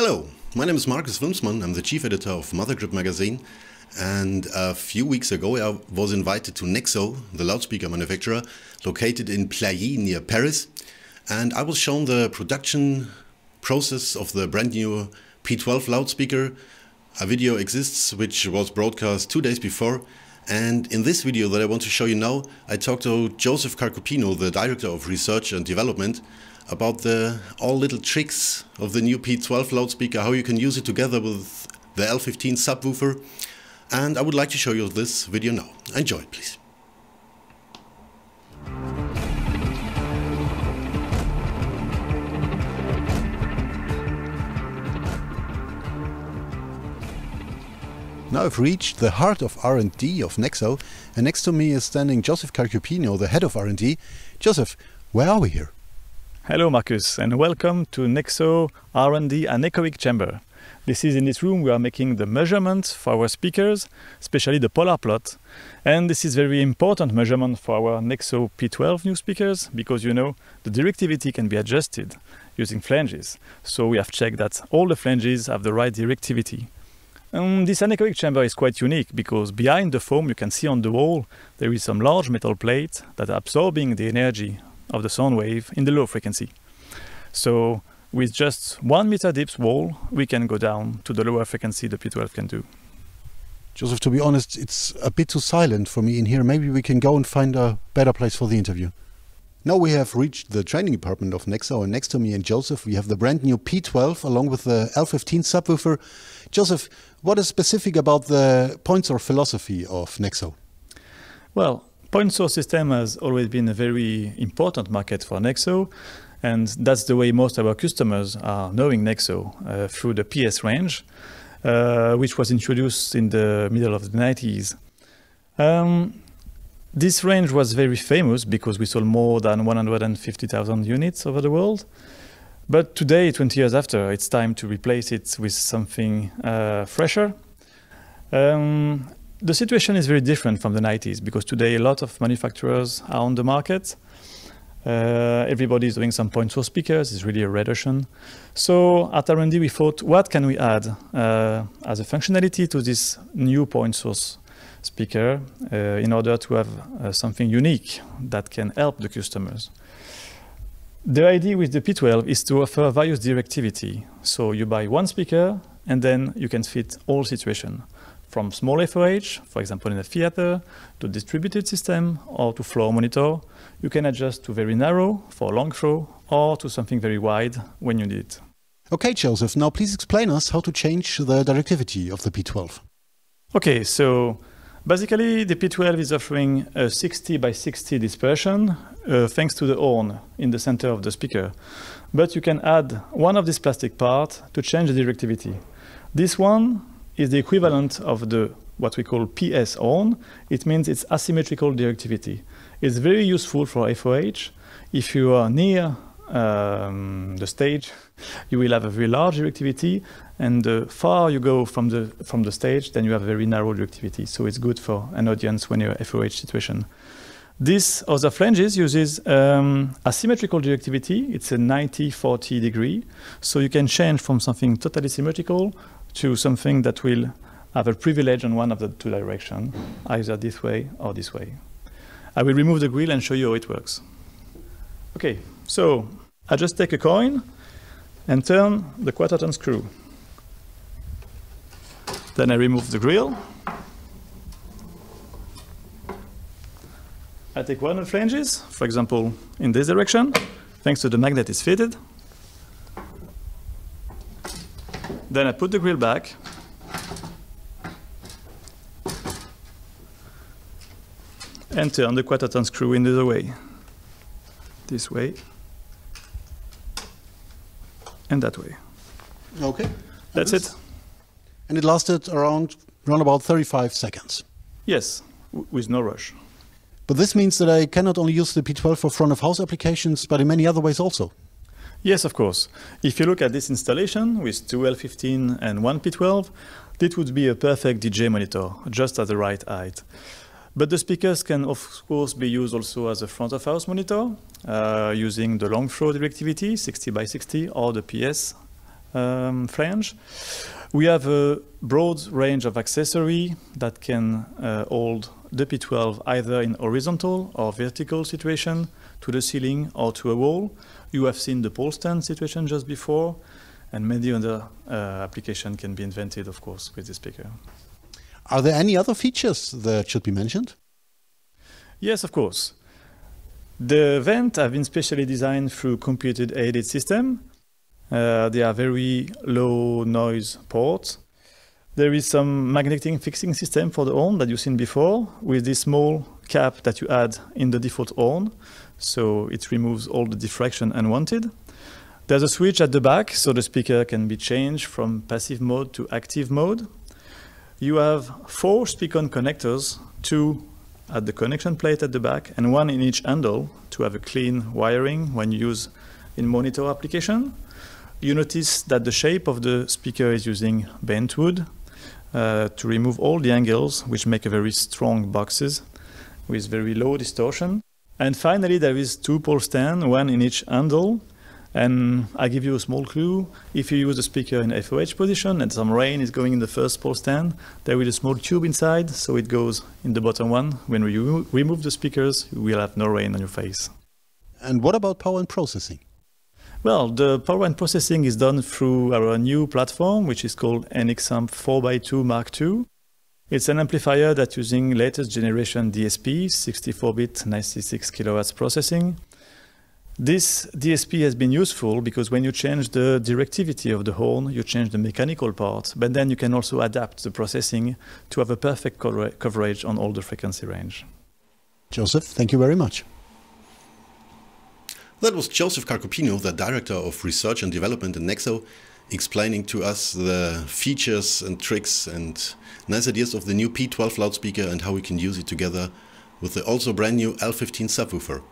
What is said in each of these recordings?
Hello, my name is Markus Wilmsmann. I'm the chief editor of Mothergrip magazine. And a few weeks ago, I was invited to Nexo, the loudspeaker manufacturer, located in Plailly near Paris. And I was shown the production process of the brand new P12 loudspeaker. A video exists which was broadcast two days before. And in this video that I want to show you now, I talked to Joseph Carcopino, the director of research and development, about the all little tricks of the new P12 loudspeaker, how you can use it together with the L15 subwoofer. And I would like to show you this video now. Enjoy it, please. Now I've reached the heart of R&D of Nexo, and next to me is standing Joseph Carcopino, the head of R&D. Joseph, where are we here? Hello Markus and welcome to Nexo R&D anechoic chamber. This is in this room we are making the measurements for our speakers, especially the polar plot. And this is very important measurement for our Nexo P12 new speakers because you know the directivity can be adjusted using flanges. So we have checked that all the flanges have the right directivity. And this anechoic chamber is quite unique because behind the foam you can see on the wall there is some large metal plate that are absorbing the energy of the sound wave in the low frequency. So with just one meter deep wall, we can go down to the lower frequency the P12 can do. Joseph, to be honest, it's a bit too silent for me in here. Maybe we can go and find a better place for the interview. Now we have reached the training department of Nexo, and next to me and Joseph, we have the brand new P12 along with the L15 subwoofer. Joseph, what is specific about the point source philosophy of Nexo? Well, Point source system has always been a very important market for Nexo, and that's the way most of our customers are knowing Nexo uh, through the PS range, uh, which was introduced in the middle of the 90s. Um, this range was very famous because we sold more than 150,000 units over the world. But today, 20 years after, it's time to replace it with something uh, fresher. Um, the situation is very different from the 90s because today a lot of manufacturers are on the market. Uh, everybody is doing some point source speakers. It's really a red ocean. So at R&D we thought, what can we add uh, as a functionality to this new point source speaker uh, in order to have uh, something unique that can help the customers. The idea with the P12 is to offer various directivity. So you buy one speaker and then you can fit all situations from small FOH, for example in a theater, to distributed system or to floor monitor. You can adjust to very narrow for long throw or to something very wide when you need it. Okay, Joseph, now please explain us how to change the directivity of the P12. Okay, so basically the P12 is offering a 60 by 60 dispersion uh, thanks to the horn in the center of the speaker. But you can add one of these plastic parts to change the directivity. This one is the equivalent of the what we call PS on. It means it's asymmetrical directivity. It's very useful for FOH. If you are near um, the stage, you will have a very large directivity, and the far you go from the from the stage, then you have very narrow directivity. So it's good for an audience when you're FOH situation. This other flanges uses um, asymmetrical directivity. It's a 90-40 degree. So you can change from something totally symmetrical to something that will have a privilege on one of the two directions, either this way or this way. I will remove the grill and show you how it works. Okay, so I just take a coin and turn the quarter turn screw. Then I remove the grill. I take one of the flanges, for example, in this direction, thanks to the magnet is fitted. Then I put the grill back. And turn the quarter turn screw in the other way. This way. And that way. Okay. That's it. And it lasted around, around about 35 seconds. Yes, with no rush. But this means that I cannot only use the P12 for front of house applications, but in many other ways also. Yes, of course. If you look at this installation with two L15 and one P12, it would be a perfect DJ monitor, just at the right height. But the speakers can, of course, be used also as a front of house monitor, uh, using the long throw directivity, 60 by 60, or the PS um, flange. We have a broad range of accessory that can uh, hold the P12 either in horizontal or vertical situation to the ceiling or to a wall. You have seen the pole stand situation just before, and many other uh, application can be invented, of course, with this speaker. Are there any other features that should be mentioned? Yes, of course. The vent have been specially designed through computed aided system. Uh, they are very low noise ports. There is some magnetic fixing system for the horn that you've seen before with this small cap that you add in the default horn. So it removes all the diffraction unwanted. There's a switch at the back so the speaker can be changed from passive mode to active mode. You have four speaker connectors, two at the connection plate at the back and one in each handle to have a clean wiring when you use in monitor application. You notice that the shape of the speaker is using bent wood uh, to remove all the angles which make a very strong boxes with very low distortion. And finally there is two pole stand, one in each handle and I give you a small clue. If you use the speaker in FOH position and some rain is going in the first pole stand, there is a small tube inside, so it goes in the bottom one. When you remove the speakers, you will have no rain on your face. And what about power and processing? Well, the power and processing is done through our new platform, which is called NX-Amp 4x2 Mark II. It's an amplifier that's using latest generation DSP, 64-bit 96 kilowatts processing. This DSP has been useful because when you change the directivity of the horn, you change the mechanical part, but then you can also adapt the processing to have a perfect coverage on all the frequency range. Joseph, thank you very much. That was Joseph Carcopino, the Director of Research and Development in Nexo, explaining to us the features and tricks and nice ideas of the new P12 loudspeaker and how we can use it together with the also brand new L15 subwoofer.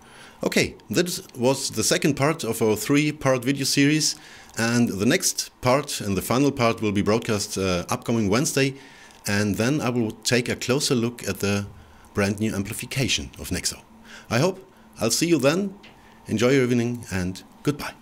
Okay, that was the second part of our three-part video series and the next part and the final part will be broadcast uh, upcoming Wednesday and then I will take a closer look at the brand new amplification of Nexo. I hope I'll see you then. Enjoy your evening and goodbye.